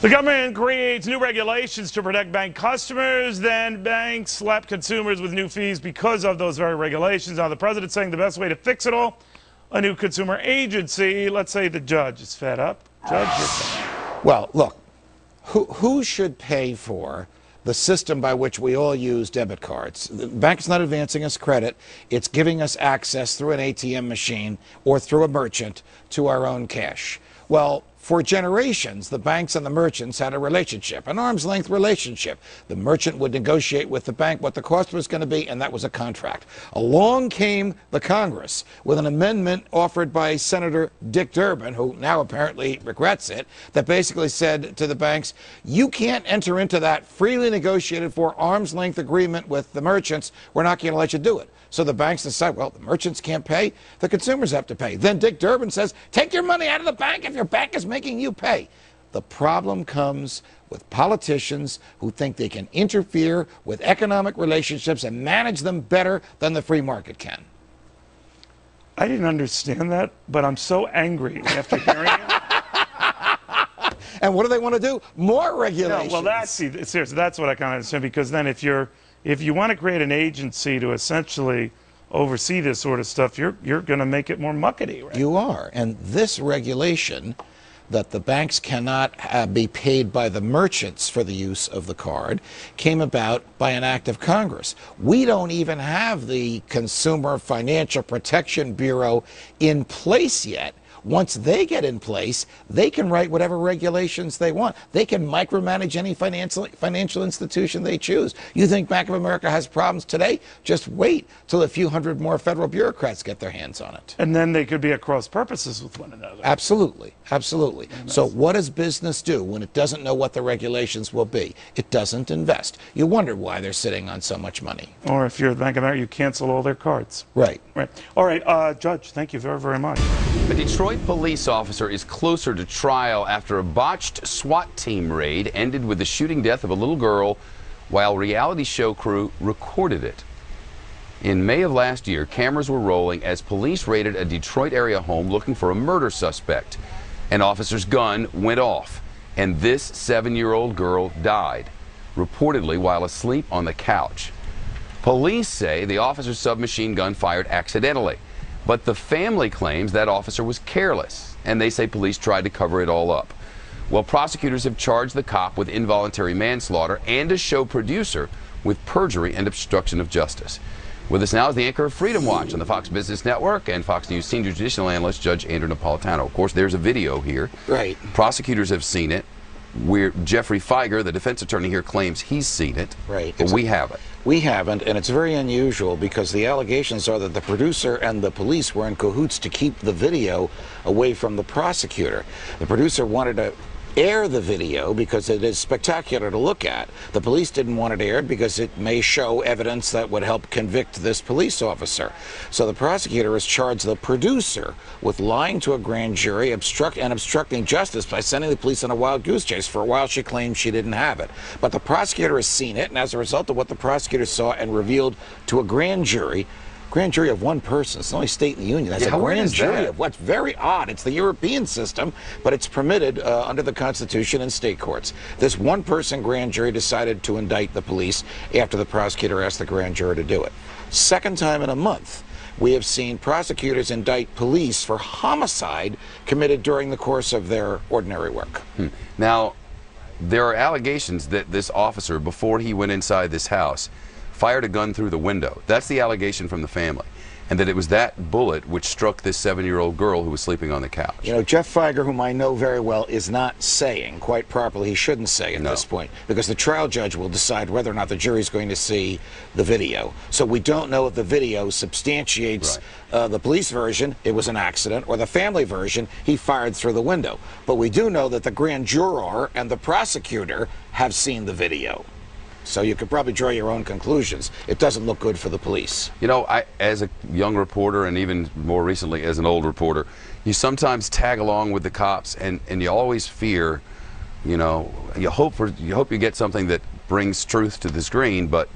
The government creates new regulations to protect bank customers. Then banks slap consumers with new fees because of those very regulations. Now, the president's saying the best way to fix it all, a new consumer agency. Let's say the judge is fed up. Judge. Well, look, who, who should pay for the system by which we all use debit cards? The bank's not advancing us credit. It's giving us access through an ATM machine or through a merchant to our own cash. Well, for generations, the banks and the merchants had a relationship, an arm's length relationship. The merchant would negotiate with the bank what the cost was going to be, and that was a contract. Along came the Congress with an amendment offered by Senator Dick Durbin, who now apparently regrets it, that basically said to the banks, you can't enter into that freely negotiated for arm's length agreement with the merchants. We're not going to let you do it. So the banks decide, well, the merchants can't pay, the consumers have to pay. Then Dick Durbin says, take your money out of the bank if your bank is making you pay. The problem comes with politicians who think they can interfere with economic relationships and manage them better than the free market can. I didn't understand that, but I'm so angry after hearing it. And what do they want to do? More regulations. No, well, that's see, seriously, that's what I kind of understand. Because then, if you're if you want to create an agency to essentially oversee this sort of stuff, you're you're going to make it more muckety, right? You are. And this regulation that the banks cannot uh, be paid by the merchants for the use of the card came about by an act of Congress. We don't even have the Consumer Financial Protection Bureau in place yet. Once they get in place, they can write whatever regulations they want. They can micromanage any financial financial institution they choose. You think Bank of America has problems today? Just wait till a few hundred more federal bureaucrats get their hands on it. And then they could be at cross purposes with one another. Absolutely, absolutely. So what does business do when it doesn't know what the regulations will be? It doesn't invest. You wonder why they're sitting on so much money. Or if you're the Bank of America, you cancel all their cards. Right. Right. All right, uh, Judge, thank you very, very much. A Detroit police officer is closer to trial after a botched SWAT team raid ended with the shooting death of a little girl while reality show crew recorded it. In May of last year, cameras were rolling as police raided a Detroit area home looking for a murder suspect. An officer's gun went off, and this seven year old girl died, reportedly while asleep on the couch. Police say the officer's submachine gun fired accidentally, but the family claims that officer was careless, and they say police tried to cover it all up. Well, prosecutors have charged the cop with involuntary manslaughter and a show producer with perjury and obstruction of justice. With us now is the anchor of Freedom Watch on the Fox Business Network and Fox News senior judicial analyst Judge Andrew Napolitano. Of course, there's a video here. Right. Prosecutors have seen it. We're, Geoffrey Fieger, the defense attorney here, claims he's seen it. Right. But we haven't. We haven't, and it's very unusual because the allegations are that the producer and the police were in cahoots to keep the video away from the prosecutor. The producer wanted to air the video because it is spectacular to look at. The police didn't want it aired because it may show evidence that would help convict this police officer. So the prosecutor has charged the producer with lying to a grand jury obstruct and obstructing justice by sending the police on a wild goose chase. For a while she claimed she didn't have it. But the prosecutor has seen it, and as a result of what the prosecutor saw and revealed to a grand jury, grand jury of one person. It's the only state in the union that's Yeah, a grand jury that? of what's very odd. It's the European system, but it's permitted uh, under the Constitution in state courts. This one person grand jury decided to indict the police after the prosecutor asked the grand jury to do it. Second time in a month. We have seen prosecutors indict police for homicide committed during the course of their ordinary work. Now, there are allegations that this officer, before he went inside this house, fired a gun through the window. That's the allegation from the family. And that it was that bullet which struck this seven year old girl who was sleeping on the couch. You know, Jeff Fieger, whom I know very well, is not saying quite properly. He shouldn't say at No. this point because the trial judge will decide whether or not the jury's going to see the video. So we don't know if the video substantiates Right. uh, the police version, it was an accident, or the family version, he fired through the window. But we do know that the grand juror and the prosecutor have seen the video. So you could probably draw your own conclusions. It doesn't look good for the police. You know, I, as a young reporter and even more recently as an old reporter, you sometimes tag along with the cops and, and you always fear, you know, you hope for you hope you get something that brings truth to the screen, but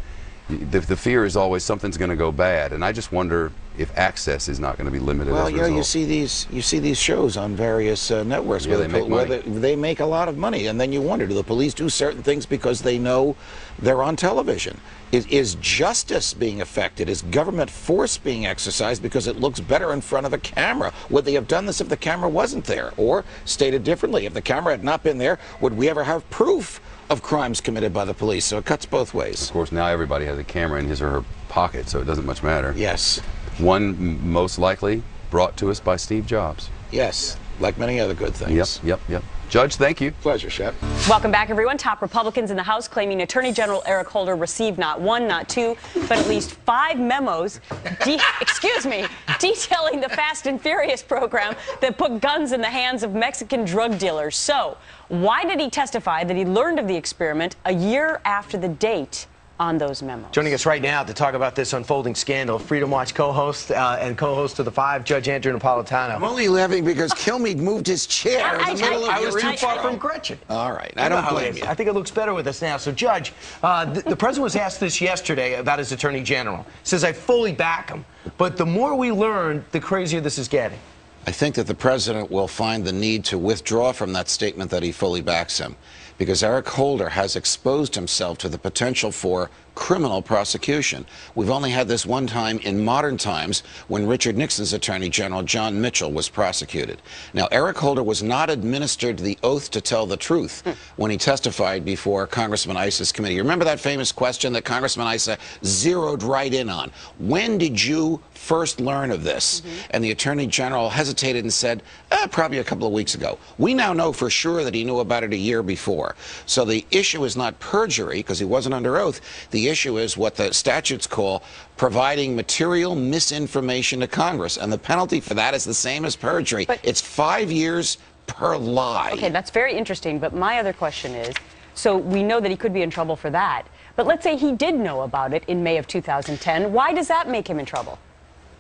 the, the fear is always something's going to go bad. And I just wonder, if access is not going to be limited Well, as a you see these you see these shows on various uh, networks Yeah, where, they the make where money. the- they make a lot of money, and then you wonder: Do the police do certain things because they know they're on television? Is, is justice being affected? Is government force being exercised because it looks better in front of a camera? Would they have done this if the camera wasn't there? Or, stated differently, if the camera had not been there, would we ever have proof of crimes committed by the police? So it cuts both ways. Of course, now everybody has a camera in his or her pocket, so it doesn't much matter. Yes, One most likely brought to us by Steve Jobs. yes, like many other good things. yep, yep. Yep. Judge, thank you. Pleasure, Shep. Welcome back, everyone. Top Republicans in the House claiming Attorney General Eric Holder received not one, not two, but at least five memos, de- excuse me, detailing the Fast and Furious program that put guns in the hands of Mexican drug dealers. So, why did he testify that he learned of the experiment a year after the date on those memos? Joining us right now to talk about this unfolding scandal, Freedom Watch co-host uh, and co-host of the Five, Judge Andrew Napolitano. I'm only laughing because Kilmeade moved his chair I- in the I- middle I of your was too far from Gretchen. All right, I don't know how it blame you. I think it looks better with us now. So, Judge, uh, the, the president was asked this yesterday about his attorney general. Says I fully back him, but the more we learn, the crazier this is getting. I think that the president will find the need to withdraw from that statement that he fully backs him because Eric Holder has exposed himself to the potential for criminal prosecution. We've only had this one time in modern times when Richard Nixon's Attorney General John Mitchell was prosecuted. Now, Eric Holder was not administered the oath to tell the truth hmm. when he testified before Congressman Issa's committee. You remember that famous question that Congressman Isa zeroed right in on? When did you first learn of this? And the Attorney General hesitated and said, eh, probably a couple of weeks ago. We now know for sure that he knew about it a year before. So the issue is not perjury because he wasn't under oath. The issue is what the statutes call providing material misinformation to Congress. And the penalty for that is the same as perjury. But- it's five years per lie. Okay, that's very interesting. But my other question is so we know that he could be in trouble for that. But let's say he did know about it in May of 2010. Why does that make him in trouble?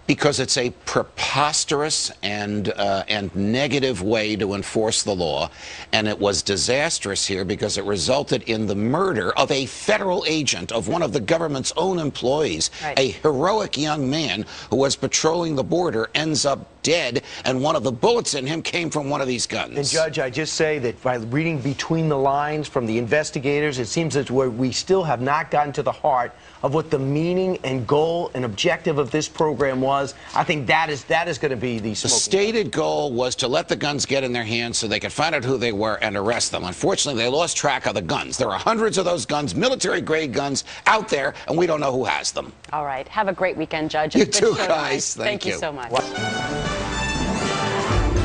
Because it's a preposterous and uh, and negative way to enforce the law, and it was disastrous here because it resulted in the murder of a federal agent of one of the government's own employees. Right. A heroic young man who was patrolling the border ends up dead, and one of the bullets in him came from one of these guns. And Judge, I just say that by reading between the lines from the investigators, it seems that where we still have not gotten to the heart of what the meaning and goal and objective of this program was. I think that is that is going to be the The smoking stated goal was to let the guns get in their hands so they could find out who they were and arrest them. Unfortunately, they lost track of the guns. There are hundreds of those guns, military grade guns, out there, and we don't know who has them. All right. Have a great weekend, Judge. You too, guys. tonight. Thank you you. so much.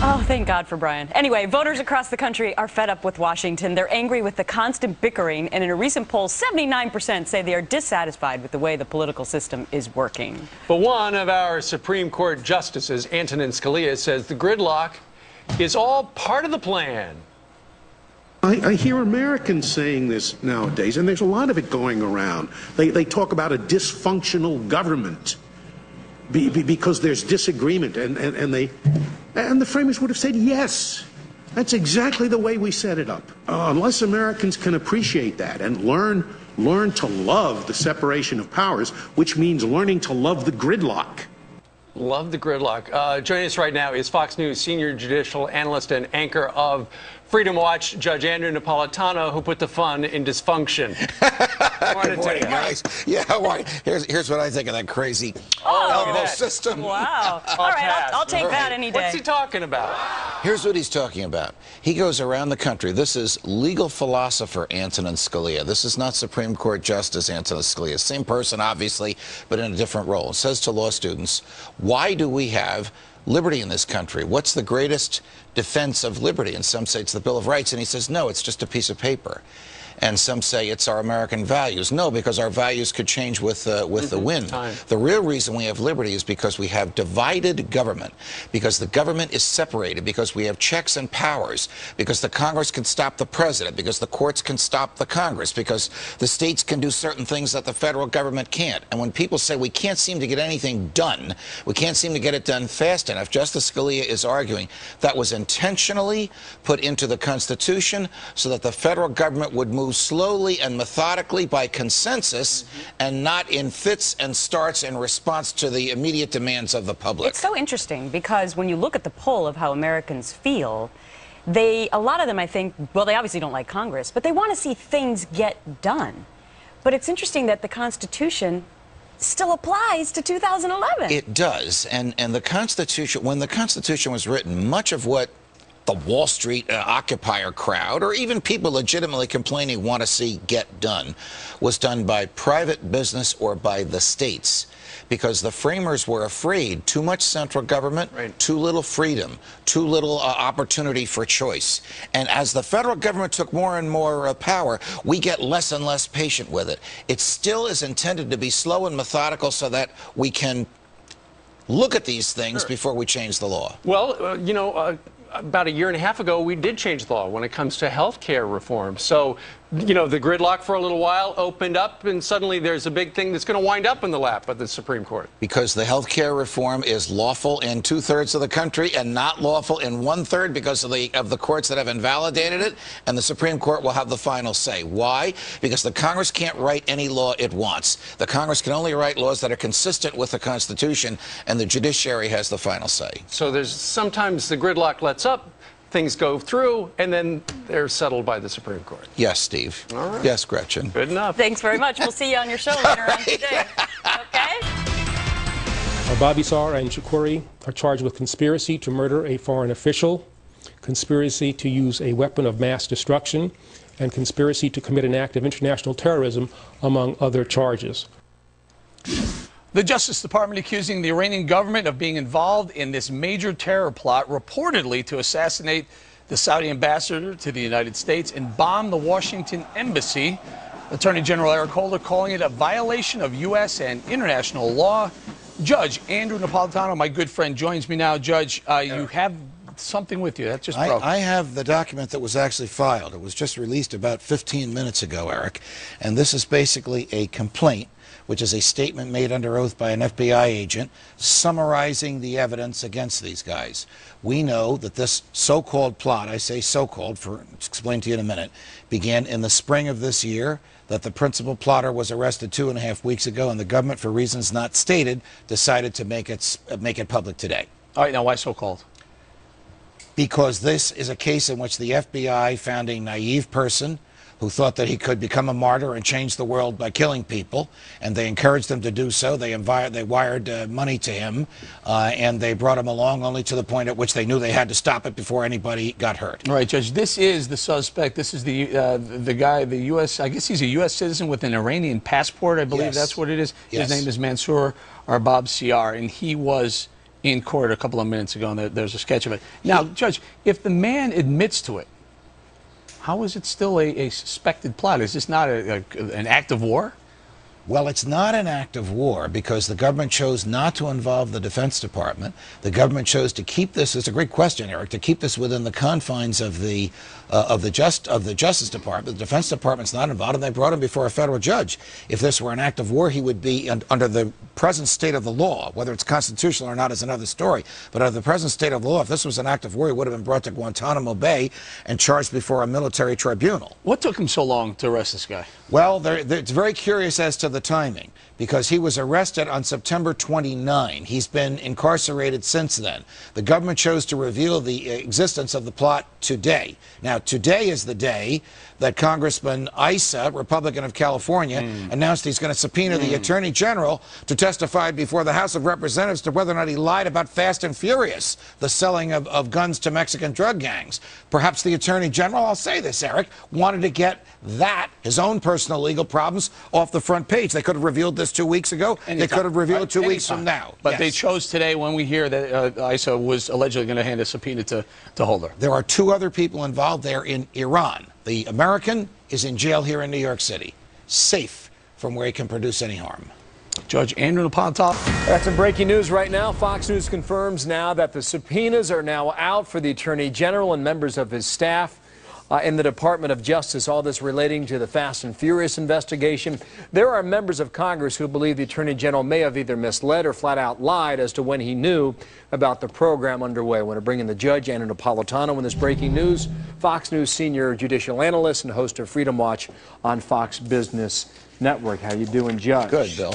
Oh, thank God for Brian. Anyway, voters across the country are fed up with Washington. They're angry with the constant bickering, and in a recent poll, 79% say they are dissatisfied with the way the political system is working. But one of our Supreme Court justices, Antonin Scalia, says the gridlock is all part of the plan. I, I hear Americans saying this nowadays, and there's a lot of it going around. They, they talk about a dysfunctional government be, be- because there's disagreement, and, and, and they and the framers would have said yes. That's exactly the way we set it up. Uh, unless Americans can appreciate that and learn learn to love the separation of powers, which means learning to love the gridlock. Love the gridlock. Uh, joining us right now is Fox News senior judicial analyst and anchor of Freedom Watch, Judge Andrew Napolitano, who put the fun in dysfunction. Wanted Good morning, to- guys. Yeah, how are you? Here's, here's what I think of that crazy Oh, elbow that. system. Wow. All right, I'll, I'll take All that any day. What's he talking about? Here's what he's talking about. He goes around the country. This is legal philosopher Antonin Scalia. This is not Supreme Court Justice Antonin Scalia. Same person, obviously, but in a different role. Says to law students, why do we have liberty in this country? What's the greatest defense of liberty? And some say it's the Bill of Rights. And he says, no, it's just a piece of paper. And some say it's our American values. No, because our values could change with, uh, with the wind. Time. The real reason we have liberty is because we have divided government, because the government is separated, because we have checks and powers, because the Congress can stop the president, because the courts can stop the Congress, because the states can do certain things that the federal government can't. And when people say we can't seem to get anything done, we can't seem to get it done fast enough. Justice Scalia is arguing that was intentionally put into the Constitution so that the federal government would move slowly and methodically by consensus and not in fits and starts in response to the immediate demands of the public. It's so interesting because when you look at the poll of how Americans feel, they a lot of them I think well they obviously don't like Congress, but they want to see things get done. But it's interesting that the Constitution still applies to 2011. It does. And, and the Constitution, when the Constitution was written, much of what the Wall Street uh, occupier crowd, or even people legitimately complaining want to see get done, was done by private business or by the states. Because the framers were afraid too much central government, Right. too little freedom, too little uh, opportunity for choice. And as the federal government took more and more uh, power, we get less and less patient with it. It still is intended to be slow and methodical so that we can look at these things before we change the law. Well, uh, you know, uh, about a year and a half ago, we did change the law when it comes to health care reform. So, you know, the gridlock for a little while opened up, and suddenly there's a big thing that's going to wind up in the lap of the Supreme Court. Because the health care reform is lawful in two thirds of the country and not lawful in one third because of the of the courts that have invalidated it, and the Supreme Court will have the final say. Why? Because the Congress can't write any law it wants. The Congress can only write laws that are consistent with the Constitution, and the judiciary has the final say. So there's sometimes the gridlock lets up, things go through, and then they're settled by the Supreme Court. Yes, Steve. All right. Yes, Gretchen. Good enough. Thanks very much. We'll see you on your show later on today. Okay? Arbabsiar and Shakuri are charged with conspiracy to murder a foreign official, conspiracy to use a weapon of mass destruction, and conspiracy to commit an act of international terrorism, among other charges. The Justice Department accusing the Iranian government of being involved in this major terror plot, reportedly to assassinate the Saudi ambassador to the United States and bomb the Washington embassy. Attorney General Eric Holder calling it a violation of U.S. and international law. Judge Andrew Napolitano, my good friend, joins me now. Judge, uh, you have something with you. That just I, broke. I have the document that was actually filed. It was just released about 15 minutes ago, Eric. And this is basically a complaint, which is a statement made under oath by an FBI agent summarizing the evidence against these guys. We know that this so called plot, I say so called for explain to you in a minute, began in the spring of this year. That the principal plotter was arrested two and a half weeks ago, and the government, for reasons not stated, decided to make it, make it public today All right, now why so called? because this is a case in which the FBI found a naive person who thought that he could become a martyr and change the world by killing people, and they encouraged him to do so. They, envi- they wired uh, money to him, uh, and they brought him along only to the point at which they knew they had to stop it before anybody got hurt. All right, Judge. This is the suspect. This is the uh, the guy, the U.S. I guess he's a U.S. citizen with an Iranian passport. I believe Yes. that's what it is. Yes. His name is Mansour Arbabsiar, and he was in court a couple of minutes ago, and there's a sketch of it. Now, Judge, if the man admits to it, how is it still a, a suspected plot? Is this not a, a, an act of war? Well, it's not an act of war because the government chose not to involve the Defense Department. The government chose to keep this. It's a great question, Eric. To keep this within the confines of the uh, of the just of the Justice Department. The Defense Department's not involved, and they brought him before a federal judge. If this were an act of war, he would be un- under the present state of the law. Whether it's constitutional or not is another story. But under the present state of the law, if this was an act of war, he would have been brought to Guantanamo Bay and charged before a military tribunal. What took him so long to arrest this guy? Well, it's very curious as to the timing because he was arrested on September 29. He's been incarcerated since then. The government chose to reveal the uh, existence of the plot today. Now, today is the day that Congressman Issa, Republican of California, hmm. announced he's going to subpoena the hmm. Attorney General to testify before the House of Representatives to whether or not he lied about Fast and Furious, the selling of, of guns to Mexican drug gangs. Perhaps the Attorney General, I'll say this, Eric, wanted to get that, his own personal legal problems, off the front page. They could have revealed this two weeks ago. they could have revealed it two Anytime. weeks from now. But they chose today when we hear that uh, Issa was allegedly going to hand a subpoena to, to Holder. There are two other people involved there in Iran. The American is in jail here in New York City, safe from where he can produce any harm. Judge Andrew Napolitano. That's some breaking news right now. Fox News confirms now that the subpoenas are now out for the Attorney General and members of his staff. Uh, in the Department of Justice, all this relating to the Fast and Furious investigation. There are members of Congress who believe the Attorney General may have either misled or flat out lied as to when he knew about the program underway. I want to bring in the judge, Andrew Napolitano, in this breaking news. Fox News senior judicial analyst and host of Freedom Watch on Fox Business Network. How you doing, Judge? Good, Bill.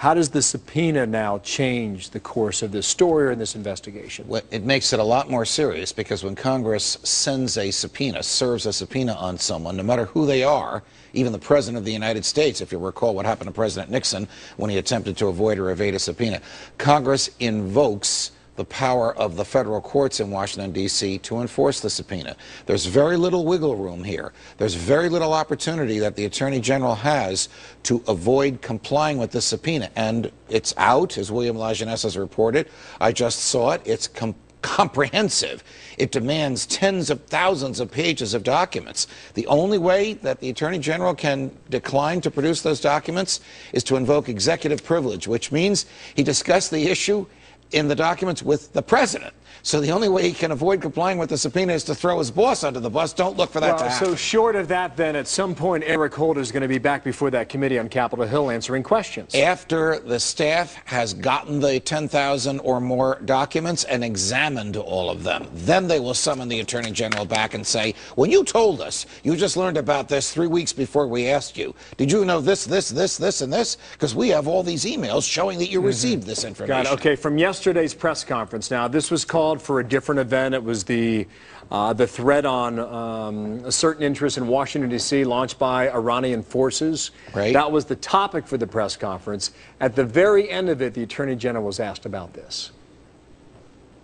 How does the subpoena now change the course of this story or in this investigation? Well, it makes it a lot more serious because when Congress sends a subpoena, serves a subpoena on someone, no matter who they are, even the President of the United States, if you recall what happened to President Nixon when he attempted to avoid or evade a subpoena, Congress invokes the power of the federal courts in Washington, D.C. to enforce the subpoena. There's very little wiggle room here. There's very little opportunity that the Attorney General has to avoid complying with the subpoena. And it's out, as William Lajeunesse has reported. I just saw it. It's com comprehensive. It demands tens of thousands of pages of documents. The only way that the Attorney General can decline to produce those documents is to invoke executive privilege, which means he discussed the issue in the documents with the president. So the only way he can avoid complying with the subpoena is to throw his boss under the bus. Don't look for that well, to happen. So short of that, then, at some point, Eric Holder is going to be back before that committee on Capitol Hill answering questions. After the staff has gotten the 10,000 or more documents and examined all of them, then they will summon the Attorney General back and say, when you told us, you just learned about this three weeks before we asked you, did you know this, this, this, this, and this? Because we have all these emails showing that you mm -hmm. received this information. Got it. Okay, from yesterday's press conference now, this was called called for a different event. It was the uh, the threat on um, a certain interest in Washington, D.C., launched by Iranian forces. Right. That was the topic for the press conference. At the very end of it, the Attorney General was asked about this.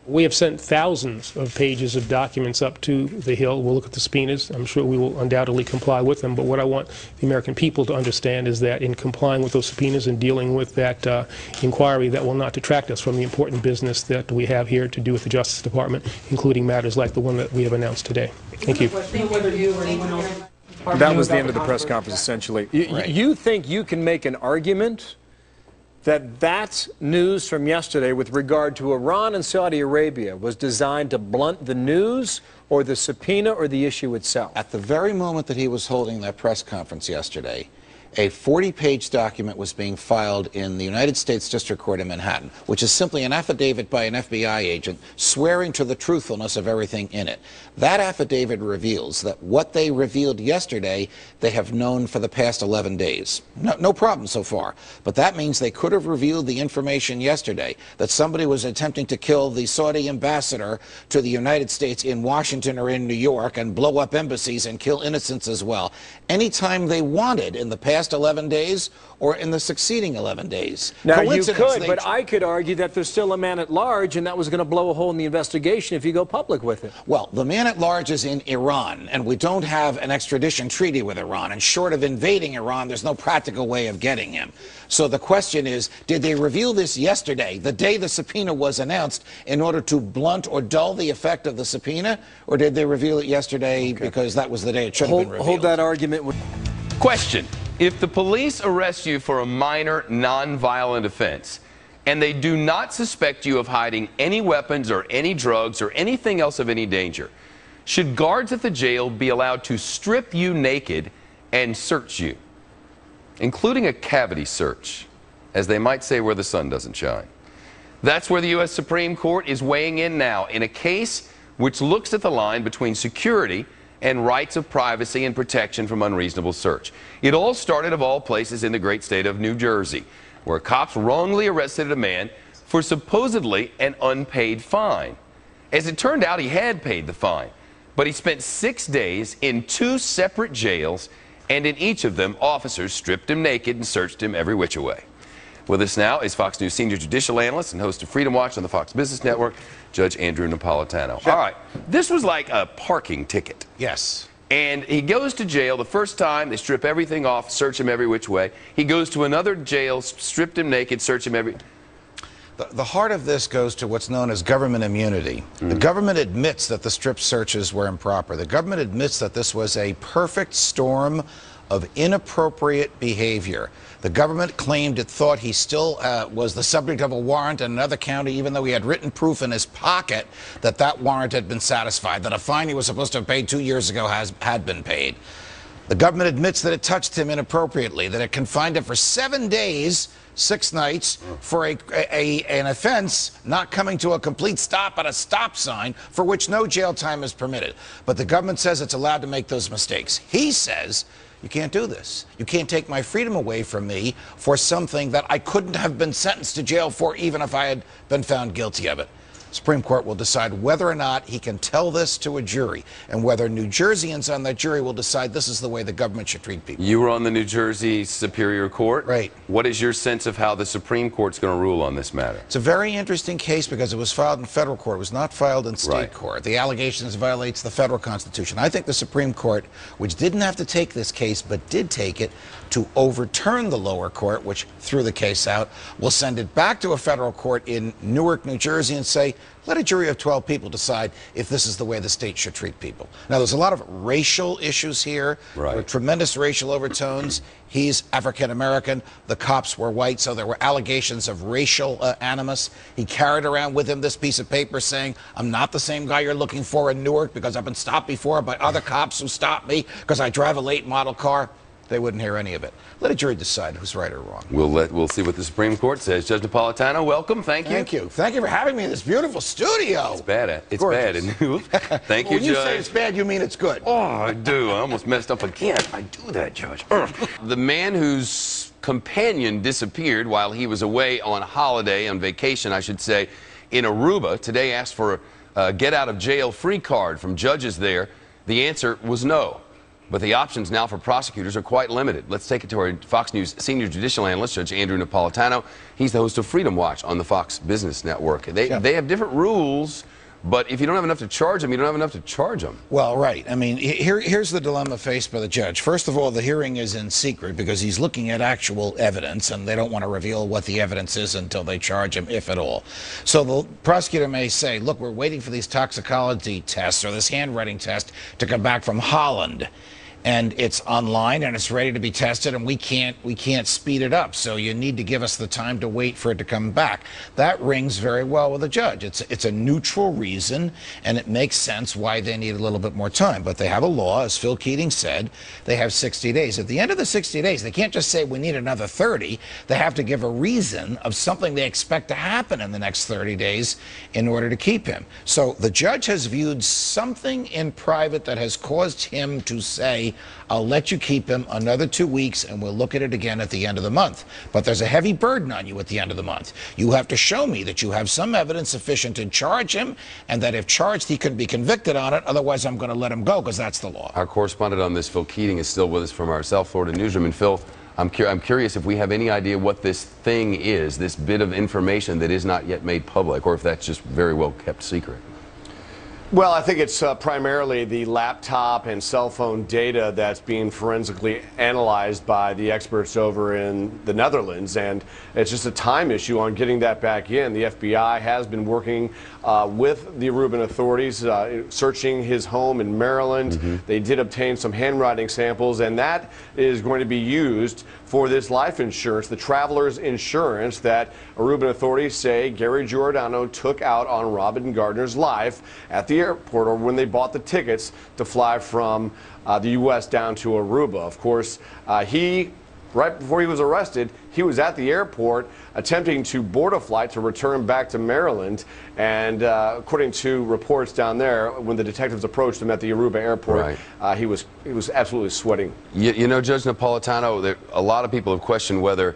We have sent thousands of pages of documents up to the Hill. We'll look at the subpoenas. I'm sure we will undoubtedly comply with them. But what I want the American people to understand is that in complying with those subpoenas and dealing with that uh, inquiry, that will not detract us from the important business that we have here to do with the Justice Department, including matters like the one that we have announced today. Thank you. That was the end of the press conference, essentially. You, right. you think you can make an argument that that news from yesterday with regard to Iran and Saudi Arabia was designed to blunt the news or the subpoena or the issue itself? At the very moment that he was holding that press conference yesterday, a 40 page document was being filed in the United States District Court in Manhattan, which is simply an affidavit by an FBI agent swearing to the truthfulness of everything in it. That affidavit reveals that what they revealed yesterday, they have known for the past 11 days. No, no problem so far. But that means they could have revealed the information yesterday that somebody was attempting to kill the Saudi ambassador to the United States in Washington or in New York and blow up embassies and kill innocents as well. Anytime they wanted in the past 11 days or in the succeeding 11 days. Now, you could, but I could argue that there's still a man at large, and that was going to blow a hole in the investigation if you go public with it. Well, the man at large is in Iran, and we don't have an extradition treaty with Iran. And short of invading Iran, there's no practical way of getting him. So the question is did they reveal this yesterday, the day the subpoena was announced, in order to blunt or dull the effect of the subpoena? Or did they reveal it yesterday okay. because that was the day it should hold, have been revealed? Hold that argument. Question. If the police arrest you for a minor nonviolent offense, and they do not suspect you of hiding any weapons or any drugs or anything else of any danger, should guards at the jail be allowed to strip you naked and search you, including a cavity search, as they might say where the sun doesn't shine? That's where the U.S. Supreme Court is weighing in now in a case which looks at the line between security and rights of privacy and protection from unreasonable search. It all started, of all places, in the great state of New Jersey, where cops wrongly arrested a man for supposedly an unpaid fine. As it turned out, he had paid the fine, but he spent six days in two separate jails, and in each of them, officers stripped him naked and searched him every which way. With us now is Fox News senior judicial analyst and host of Freedom Watch on the Fox Business Network, Judge Andrew Napolitano. Sure. All right, this was like a parking ticket. Yes. And he goes to jail the first time, they strip everything off, search him every which way. He goes to another jail, stripped him naked, search him every. The, the heart of this goes to what's known as government immunity. Mm. The government admits that the strip searches were improper. The government admits that this was a perfect storm of inappropriate behavior. The government claimed it thought he still uh, was the subject of a warrant in another county, even though he had written proof in his pocket that that warrant had been satisfied, that a fine he was supposed to have paid two years ago has, had been paid. The government admits that it touched him inappropriately, that it confined him for seven days, six nights, for a, a, an offense not coming to a complete stop at a stop sign for which no jail time is permitted. But the government says it's allowed to make those mistakes. He says you can't do this. You can't take my freedom away from me for something that I couldn't have been sentenced to jail for even if I had been found guilty of it. Supreme Court will decide whether or not he can tell this to a jury and whether New Jerseyans on that jury will decide this is the way the government should treat people. You were on the New Jersey Superior Court. Right. What is your sense of how the Supreme Court's going to rule on this matter? It's a very interesting case because it was filed in federal court. It was not filed in state Right. court. The allegations violates the federal constitution. I think the Supreme Court, which didn't have to take this case but did take it to overturn the lower court, which threw the case out, will send it back to a federal court in Newark, New Jersey, and say, let a jury of 12 people decide if this is the way the state should treat people. Now, there's a lot of racial issues here. Right. There are tremendous racial overtones. He's African American. The cops were white, so there were allegations of racial uh, animus. He carried around with him this piece of paper saying, I'm not the same guy you're looking for in Newark because I've been stopped before by other cops who stopped me because I drive a late model car. They wouldn't hear any of it. Let a jury decide who's right or wrong. We'll let we'll see what the Supreme Court says. Judge Napolitano, welcome. Thank you. Thank you. Thank you for having me in this beautiful studio. It's bad. It's Gorgeous. bad. it? Thank you, when you say it's bad, you mean it's good. Oh, I do. I almost messed up again. I do that, Judge. The man whose companion disappeared while he was away on holiday, on vacation, I should say, in Aruba, today asked for a get out of jail free card from judges there. The answer was no. But the options now for prosecutors are quite limited. Let's take it to our Fox News senior judicial analyst, Judge Andrew Napolitano. He's the host of Freedom Watch on the Fox Business Network. They, Yeah. they have different rules, but if you don't have enough to charge them, you don't have enough to charge them. Well, right. I mean, here, here's the dilemma faced by the judge. First of all, the hearing is in secret because he's looking at actual evidence, and they don't want to reveal what the evidence is until they charge him, if at all. So the prosecutor may say, look, we're waiting for these toxicology tests or this handwriting test to come back from Holland. And it's online and it's ready to be tested, and we can't we can't speed it up. So you need to give us the time to wait for it to come back. That rings very well with the judge. It's it's a neutral reason, and it makes sense why they need a little bit more time. But they have a law, as Phil Keating said, they have 60 days. At the end of the 60 days, they can't just say we need another 30. They have to give a reason of something they expect to happen in the next 30 days in order to keep him. So the judge has viewed something in private that has caused him to say, I'll let you keep him another two weeks and we'll look at it again at the end of the month. But there's a heavy burden on you at the end of the month. You have to show me that you have some evidence sufficient to charge him and that if charged, he can be convicted on it. Otherwise, I'm going to let him go because that's the law. Our correspondent on this, Phil Keating, is still with us from our South Florida newsroom. And Phil, I'm, cur- I'm curious if we have any idea what this thing is, this bit of information that is not yet made public, or if that's just very well kept secret. Well, I think it's uh, primarily the laptop and cell phone data that's being forensically analyzed by the experts over in the Netherlands, and it's just a time issue on getting that back in. The FBI has been working uh, with the Aruban authorities, uh, searching his home in Maryland. They did obtain some handwriting samples, and that is going to be used for this life insurance, the traveler's insurance that Aruban authorities say Gary Giordano took out on Robyn Gardner's life at the airport or when they bought the tickets to fly from uh, the U.S. down to Aruba. Of course, uh, he, right before he was arrested, he was at the airport attempting to board a flight to return back to Maryland. And uh, according to reports down there, when the detectives approached him at the Aruba airport, Right. uh, he was he was absolutely sweating. You, you know, Judge Napolitano, there, a lot of people have questioned whether,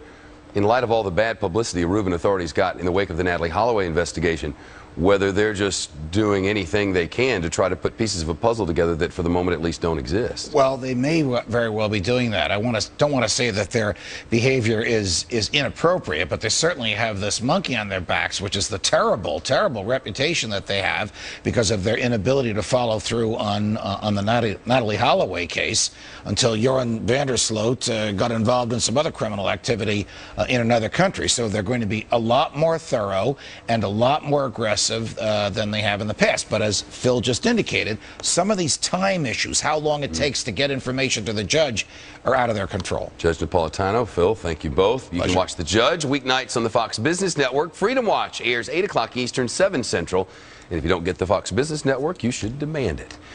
in light of all the bad publicity Aruban authorities got in the wake of the Natalee Holloway investigation, whether they're just doing anything they can to try to put pieces of a puzzle together that, for the moment at least, don't exist. Well, they may very well be doing that. I want to don't want to say that their behavior is is inappropriate, but they certainly have this monkey on their backs, which is the terrible, terrible reputation that they have because of their inability to follow through on uh, on the Natalee, Natalee Holloway case until Joran van der Sloot uh, got involved in some other criminal activity uh, in another country. So they're going to be a lot more thorough and a lot more aggressive aggressive uh, than they have in the past. But as Phil just indicated, some of these time issues, how long it takes to get information to the judge, are out of their control. Judge Napolitano, Phil, thank you both. You can watch The Judge weeknights on the Fox Business Network. Freedom Watch airs 8 o'clock Eastern, 7 Central. And if you don't get the Fox Business Network, you should demand it.